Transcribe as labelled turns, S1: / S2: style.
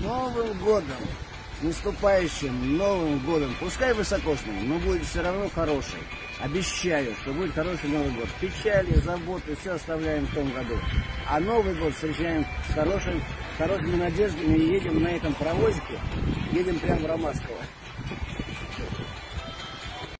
S1: Новым годом! С наступающим Новым годом! Пускай высокосный, но будет все равно хороший. Обещаю, что будет хороший Новый год. Печали, заботы, все оставляем в том году. А Новый год встречаем с хорошим, хорошими надеждами и едем на этом провозике. едем прямо в Ромашково.